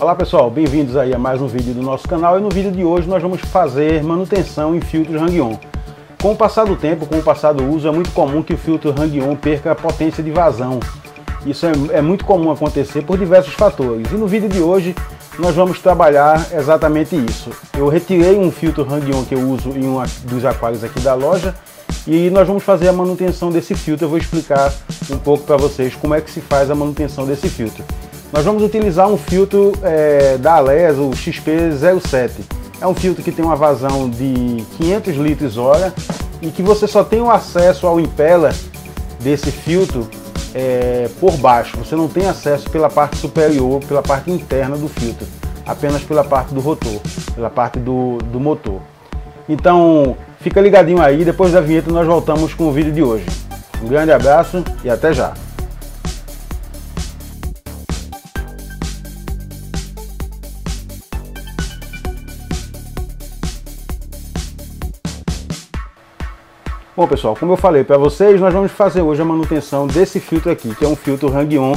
Olá pessoal, bem-vindos aí a mais um vídeo do nosso canal e no vídeo de hoje nós vamos fazer manutenção em filtros Hang-On. Com o passar do tempo, com o passar do uso, é muito comum que o filtro Hang-On perca a potência de vazão. Isso é, é muito comum acontecer por diversos fatores e no vídeo de hoje nós vamos trabalhar exatamente isso. Eu retirei um filtro Hang-On que eu uso em um dos aquários aqui da loja e nós vamos fazer a manutenção desse filtro. Eu vou explicar um pouco para vocês como é que se faz a manutenção desse filtro. Nós vamos utilizar um filtro é, da Ales, o XP07. É um filtro que tem uma vazão de 500 litros hora e que você só tem o acesso ao impeller desse filtro é, por baixo. Você não tem acesso pela parte superior, pela parte interna do filtro, apenas pela parte do rotor, pela parte do, do motor. Então, fica ligadinho aí, depois da vinheta nós voltamos com o vídeo de hoje. Um grande abraço e até já! Bom pessoal, como eu falei para vocês, nós vamos fazer hoje a manutenção desse filtro aqui, que é um filtro Hang-On,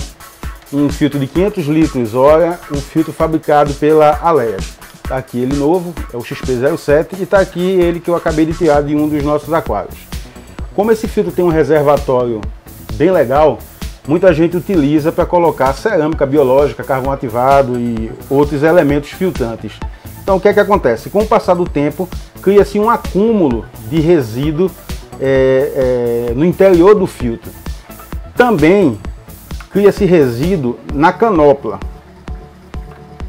um filtro de 500 litros hora, um filtro fabricado pela Aleas. Tá aqui ele novo, é o XP07 e tá aqui ele que eu acabei de tirar de um dos nossos aquários. Como esse filtro tem um reservatório bem legal, muita gente utiliza para colocar cerâmica biológica, carvão ativado e outros elementos filtrantes. Então o que é que acontece? Com o passar do tempo, cria-se um acúmulo de resíduo é, é, no interior do filtro. Também cria-se resíduo na canopla,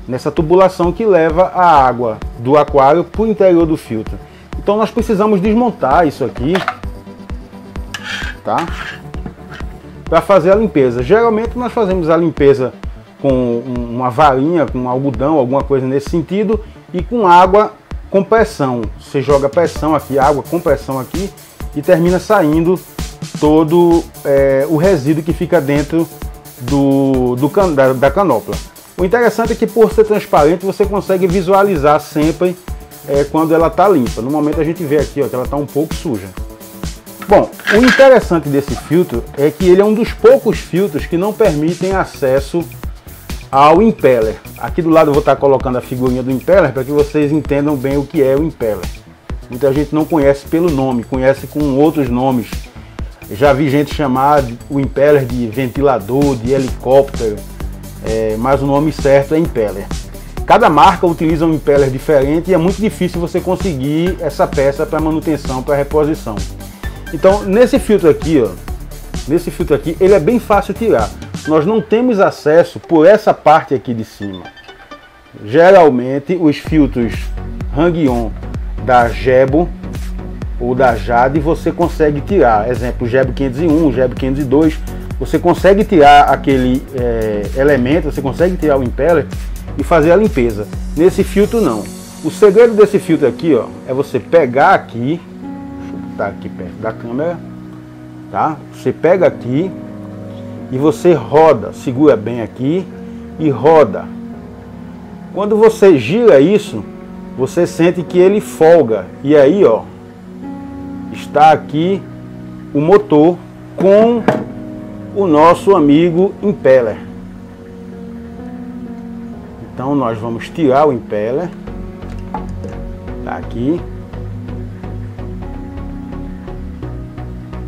nessa tubulação que leva a água do aquário para o interior do filtro. Então nós precisamos desmontar isso aqui, tá? Para fazer a limpeza. Geralmente nós fazemos a limpeza com uma varinha, com algodão, alguma coisa nesse sentido, e com água com pressão. Você joga pressão aqui, água com pressão aqui, e termina saindo todo é, o resíduo que fica dentro do, do can, da, da, canopla. O interessante é que por ser transparente você consegue visualizar sempre é, quando ela está limpa. No momento a gente vê aqui ó, que ela está um pouco suja. Bom, o interessante desse filtro é que ele é um dos poucos filtros que não permitem acesso ao impeller. Aqui do lado eu vou estar colocando a figurinha do impeller para que vocês entendam bem o que é o impeller. Muita gente não conhece pelo nome, conhece com outros nomes. Já vi gente chamar o impeller de ventilador, de helicóptero, é, mas o nome certo é impeller. Cada marca utiliza um impeller diferente e é muito difícil você conseguir essa peça para manutenção, para reposição. Então, nesse filtro aqui, ó, nesse filtro aqui, ele é bem fácil tirar. Nós não temos acesso por essa parte aqui de cima. Geralmente, os filtros Hang-On da Gebo ou da Jade você consegue tirar, exemplo, o Gebo 501, o Gebo 502, você consegue tirar aquele é, elemento, você consegue tirar o impeller e fazer a limpeza. Nesse filtro não. O segredo desse filtro aqui, ó, é você pegar aqui, deixa eu botar aqui perto da câmera, tá? Você pega aqui e você roda, segura bem aqui e roda. Quando você gira isso, você sente que ele folga. E aí, ó, está aqui o motor com o nosso amigo impeller. Então nós vamos tirar o impeller. Tá aqui.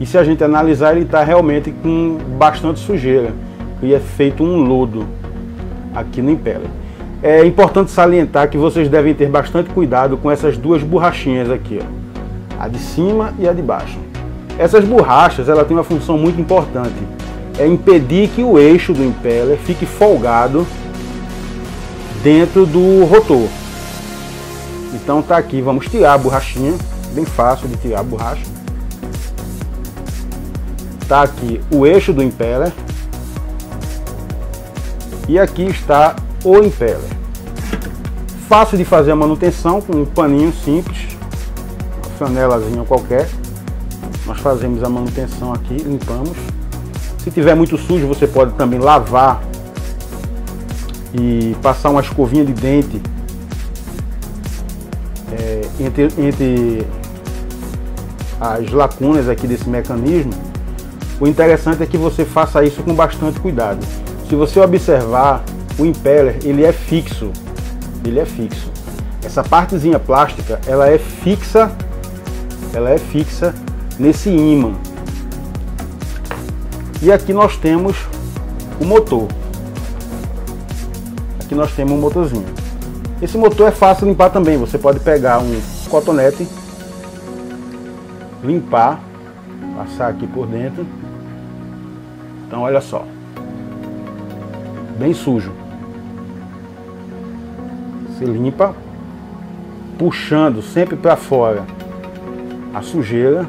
E se a gente analisar, ele está realmente com bastante sujeira. E é feito um lodo aqui no impeller. É importante salientar que vocês devem ter bastante cuidado com essas duas borrachinhas aqui, ó, a de cima e a de baixo. Essas borrachas ela tem uma função muito importante, é impedir que o eixo do impeller fique folgado dentro do rotor. Então tá aqui, vamos tirar a borrachinha, bem fácil de tirar a borracha. Tá aqui o eixo do impeller e aqui está o impeller. Fácil de fazer a manutenção com um paninho simples, uma flanelazinha qualquer. Nós fazemos a manutenção aqui, limpamos. Se tiver muito sujo, você pode também lavar e passar uma escovinha de dente é, entre, entre as lacunas aqui desse mecanismo. O interessante é que você faça isso com bastante cuidado. Se você observar o impeller ele é fixo, ele é fixo. Essa partezinha plástica, ela é fixa, ela é fixa nesse ímã. E aqui nós temos o motor. Aqui nós temos um motorzinho. Esse motor é fácil limpar também. Você pode pegar um cotonete, limpar, passar aqui por dentro. Então olha só. Bem sujo. Você limpa, puxando sempre para fora a sujeira.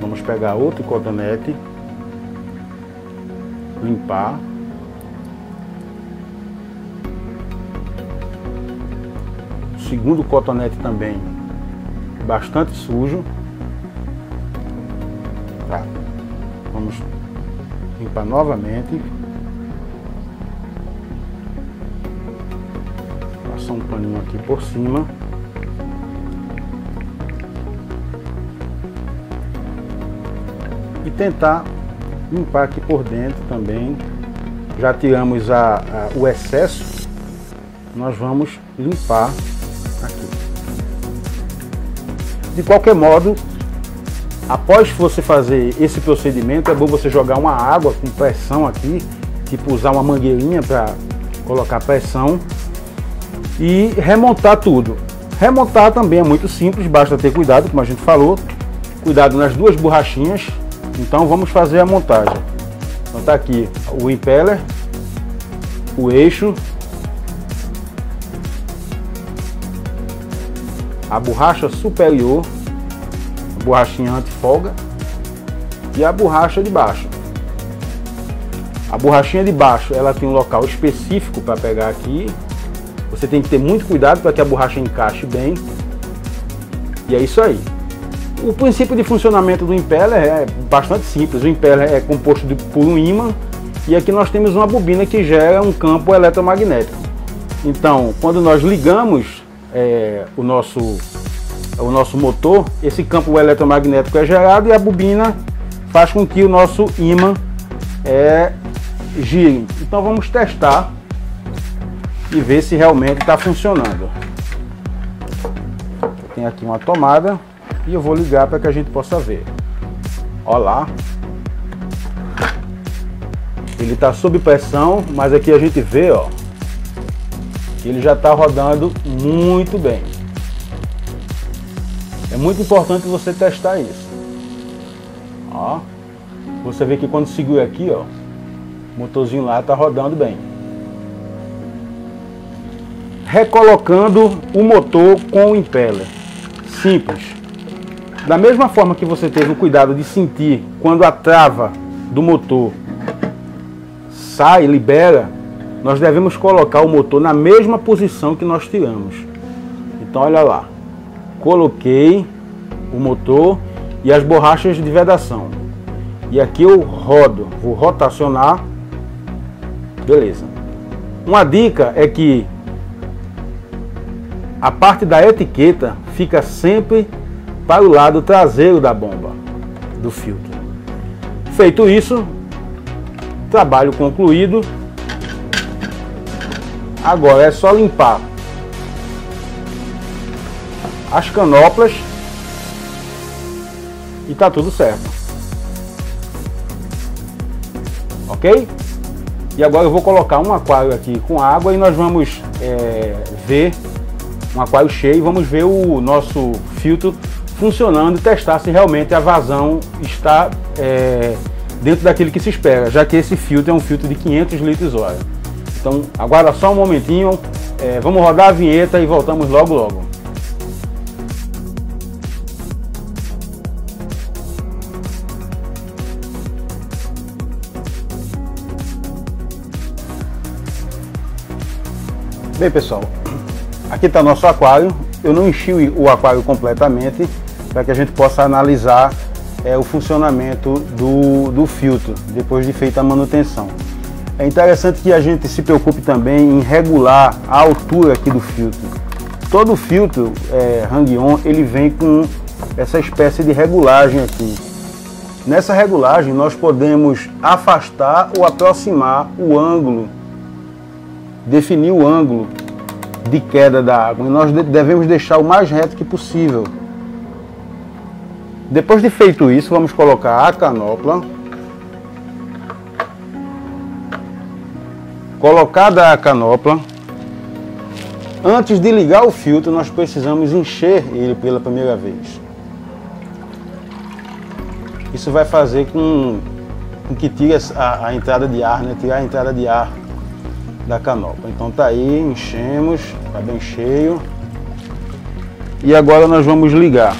Vamos pegar outro cotonete, limpar. O segundo cotonete também bastante sujo. Tá. Vamos limpar novamente. Um paninho aqui por cima. E tentar limpar aqui por dentro também. Já tiramos a, a, o excesso. Nós vamos limpar aqui. De qualquer modo, Após você fazer esse procedimento, é bom você jogar uma água com pressão aqui, tipo usar uma mangueirinha para colocar pressão e remontar tudo. Remontar também é muito simples, basta ter cuidado, como a gente falou, cuidado nas duas borrachinhas. Então vamos fazer a montagem. Então tá aqui o impeller, o eixo, a borracha superior borrachinha anti-folga e a borracha de baixo. A borrachinha de baixo ela tem um local específico para pegar aqui. Você tem que ter muito cuidado para que a borracha encaixe bem. E é isso aí. O princípio de funcionamento do impeller é bastante simples. O impeller é composto de, por um ímã e aqui nós temos uma bobina que gera um campo eletromagnético. Então, quando nós ligamos é, o nosso o nosso motor, esse campo eletromagnético é gerado e a bobina faz com que o nosso ímã é, gire. Então vamos testar e ver se realmente está funcionando. Tem aqui uma tomada e eu vou ligar para que a gente possa ver. Olha lá. Ele está sob pressão, mas aqui a gente vê, ó, que ele já está rodando muito bem. É muito importante você testar isso. Ó, você vê que quando segura aqui, ó, o motorzinho lá está rodando bem. Recolocando o motor com o impeller. Simples. Da mesma forma que você teve o cuidado de sentir quando a trava do motor sai, libera, nós devemos colocar o motor na mesma posição que nós tiramos. Então olha lá coloquei o motor e as borrachas de vedação. E aqui eu rodo, vou rotacionar. Beleza. Uma dica é que a parte da etiqueta fica sempre para o lado traseiro da bomba do filtro. Feito isso, trabalho concluído. Agora é só limpar as canoplas e tá tudo certo. Ok? E agora eu vou colocar um aquário aqui com água e nós vamos é, ver um aquário cheio e vamos ver o nosso filtro funcionando e testar se realmente a vazão está é, dentro daquilo que se espera, já que esse filtro é um filtro de 500 litros hora. Então aguarda só um momentinho, é, vamos rodar a vinheta e voltamos logo logo. Bem pessoal, aqui está nosso aquário. Eu não enchi o aquário completamente para que a gente possa analisar é, o funcionamento do, do filtro depois de feita a manutenção. É interessante que a gente se preocupe também em regular a altura aqui do filtro. Todo filtro é, Hang-On ele vem com essa espécie de regulagem aqui. Nessa regulagem nós podemos afastar ou aproximar o ângulo, definir o ângulo de queda da água. E nós devemos deixar o mais reto que possível. Depois de feito isso, vamos colocar a canopla. Colocada a canopla, antes de ligar o filtro, nós precisamos encher ele pela primeira vez. Isso vai fazer com, com que tire a, a, entrada de ar, né? tirar a entrada de ar da canopla. Então tá aí, enchemos, tá bem cheio. E agora nós vamos ligar.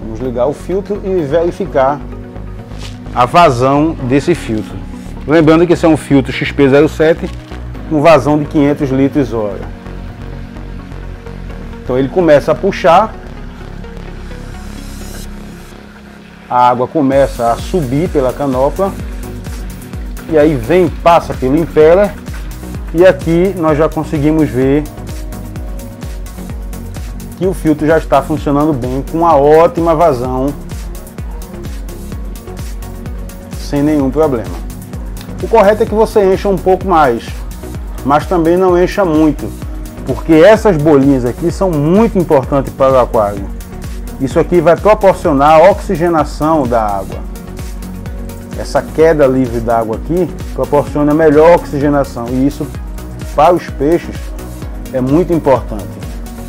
Vamos ligar o filtro e verificar a vazão desse filtro. Lembrando que esse é um filtro XP07 com vazão de 500 litros hora. Então ele começa a puxar a água começa a subir pela canopla e aí vem, passa pelo impeller e aqui nós já conseguimos ver que o filtro já está funcionando bem com uma ótima vazão sem nenhum problema. O correto é que você encha um pouco mais, mas também não encha muito, porque essas bolinhas aqui são muito importantes para o aquário. Isso aqui vai proporcionar oxigenação da água. Essa queda livre d'água aqui proporciona melhor oxigenação e isso para os peixes é muito importante.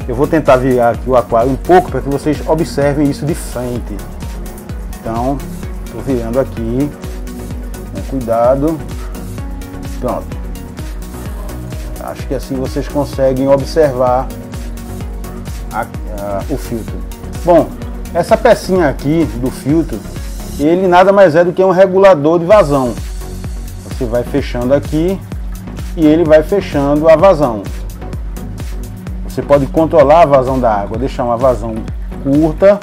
Eu vou tentar virar aqui o aquário um pouco para que vocês observem isso de frente. Então, estou virando aqui, com cuidado. Pronto. Acho que assim vocês conseguem observar a, a, o filtro. Bom, essa pecinha aqui do filtro, ele nada mais é do que um regulador de vazão. Você vai fechando aqui e ele vai fechando a vazão. Você pode controlar a vazão da água, deixar uma vazão curta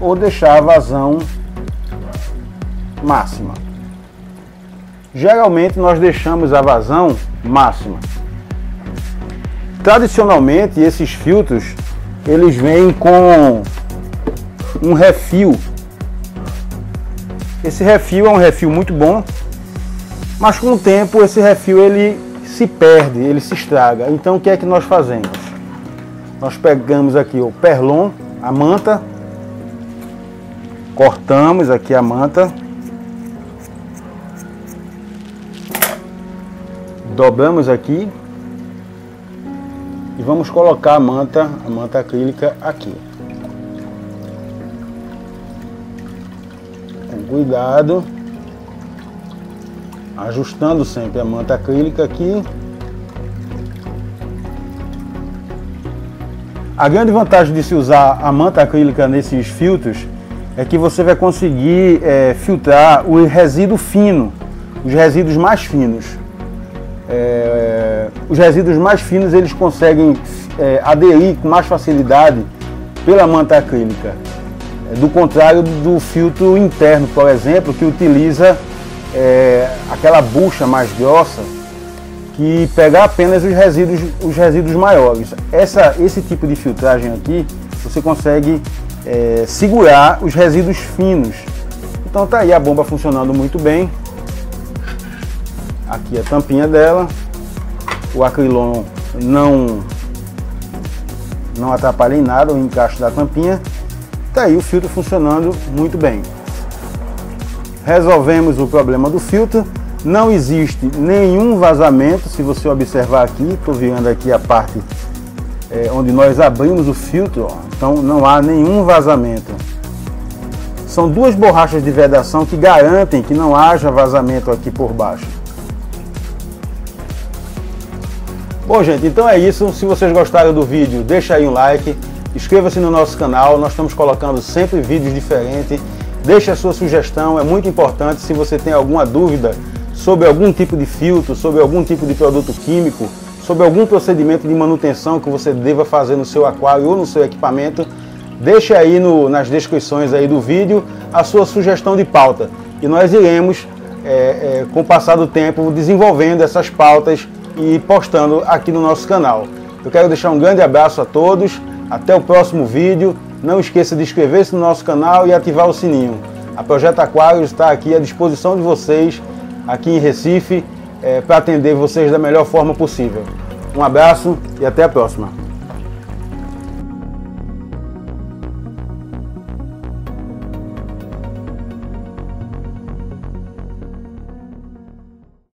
ou deixar a vazão máxima. Geralmente nós deixamos a vazão máxima. Tradicionalmente esses filtros eles vêm com um refil. Esse refil é um refil muito bom, mas com o tempo esse refil ele se perde, ele se estraga. Então o que é que nós fazemos? Nós pegamos aqui o perlon, a manta, cortamos aqui a manta, dobramos aqui e vamos colocar a manta, a manta acrílica aqui. Cuidado, ajustando sempre a manta acrílica aqui. A grande vantagem de se usar a manta acrílica nesses filtros é que você vai conseguir é, filtrar o resíduo fino, os resíduos mais finos. É, os resíduos mais finos eles conseguem é, aderir com mais facilidade pela manta acrílica, do contrário do filtro interno, por exemplo, que utiliza é, aquela bucha mais grossa que pega apenas os resíduos, os resíduos maiores. Essa, esse tipo de filtragem aqui, você consegue é, segurar os resíduos finos. Então tá aí a bomba funcionando muito bem. Aqui a tampinha dela. O acrilon não, não atrapalha em nada o encaixe da tampinha. Tá aí o filtro funcionando muito bem. Resolvemos o problema do filtro. Não existe nenhum vazamento, se você observar aqui, estou virando aqui a parte é, onde nós abrimos o filtro, ó. então não há nenhum vazamento. São duas borrachas de vedação que garantem que não haja vazamento aqui por baixo. Bom, gente, então é isso. Se vocês gostaram do vídeo, deixa aí um like, inscreva-se no nosso canal. Nós estamos colocando sempre vídeos diferentes. Deixe a sua sugestão, é muito importante. Se você tem alguma dúvida sobre algum tipo de filtro, sobre algum tipo de produto químico, sobre algum procedimento de manutenção que você deva fazer no seu aquário ou no seu equipamento, deixe aí no, nas descrições aí do vídeo a sua sugestão de pauta. E nós iremos, é, é, com o passar do tempo, desenvolvendo essas pautas e postando aqui no nosso canal. Eu quero deixar um grande abraço a todos, até o próximo vídeo, Não esqueça de inscrever-se no nosso canal e ativar o sininho. A Projeto Aquários está aqui à disposição de vocês, aqui em Recife, é, para atender vocês da melhor forma possível. Um abraço e até a próxima.